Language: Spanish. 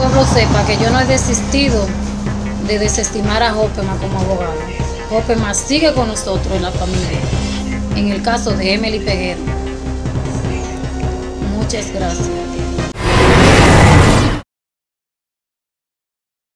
pueblo sepa que yo no he desistido de desestimar a Hopema como abogado. Hopema sigue con nosotros en la familia, en el caso de Emily Peguero. Muchas gracias.